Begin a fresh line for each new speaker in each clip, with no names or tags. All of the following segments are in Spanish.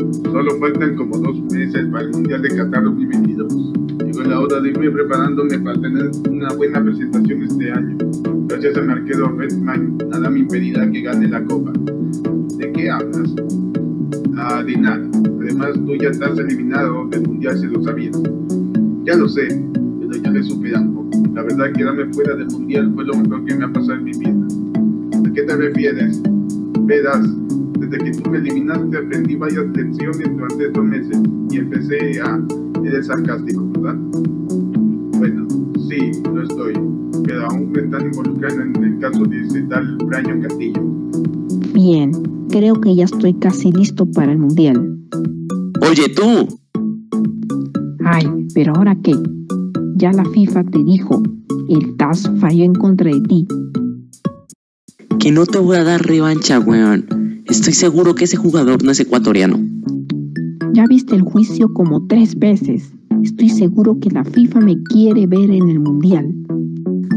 Solo faltan como dos meses para el Mundial de Qatar 2022. Llegó la hora de irme preparándome para tener una buena presentación este año. Gracias a mi arquero Redman, nada me impedirá que gane la copa. ¿De qué hablas? Ah, de nada. Además, tú ya estás eliminado del Mundial si lo sabías. Ya lo sé, pero yo le supe algo. La verdad, quedarme fuera del Mundial fue lo mejor que me ha pasado en mi vida. ¿A qué te refieres? Verás, desde que tú me eliminaste aprendí varias lecciones durante estos meses y empecé a... Eres sarcástico, ¿verdad? Bueno, sí, lo estoy, pero aún me están involucrando en el caso de ese tal Brian Castillo.
Bien, creo que ya estoy casi listo para el mundial.
Oye tú,
Ay, pero ahora qué? Ya la FIFA te dijo, el TAS falló en contra de ti.
que no te voy a dar revancha, weón. Estoy seguro que ese jugador no es ecuatoriano.
Ya viste el juicio como tres veces. Estoy seguro que la FIFA me quiere ver en el mundial.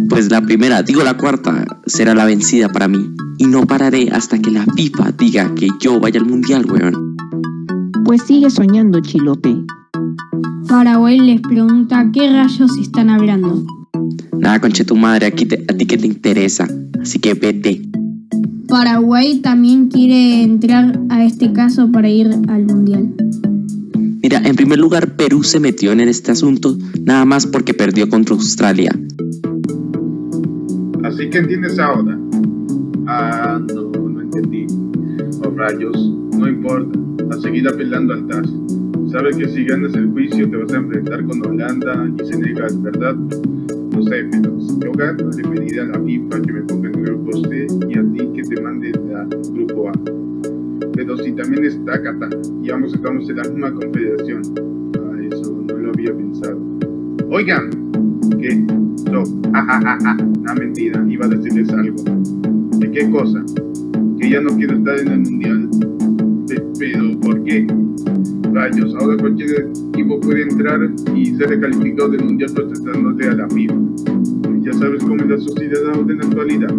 Pues la primera, digo la cuarta, será la vencida para mí. Y no pararé hasta que la FIFA diga que yo vaya al mundial, weón.
Pues sigue soñando, chilote.
Paraguay les pregunta qué rayos están hablando.
Nada, conche tu madre, aquí te- a ti que te interesa. Así que vete.
Paraguay también quiere entrar a este caso para ir al mundial.
Mira, en primer lugar, Perú se metió en este asunto nada más porque perdió contra Australia.
Así que entiendes ahora. Ah, no, no entendí. Oh, rayos, no importa. A seguir apelando al TAS. Sabes que si ganas el juicio te vas a enfrentar con Holanda y Senegal, ¿verdad? Pero si yo le pediré a la FIFA que me ponga en el grupo C y a ti que te mande al grupo A. Pero si también está Qatar y ambos estamos en la misma confederación. Ah, eso no lo había pensado. Oigan, ¿qué? No, jajajaja, una mentira, iba a decirles algo. ¿De qué cosa? ¿Que ya no quiero estar en el mundial? Pe- Pero, ¿por qué? Rayos, ahora cualquier equipo puede entrar y ser recalificado del mundial protestándose a la FIFA. Ya sabes cómo es la sociedad en la actualidad.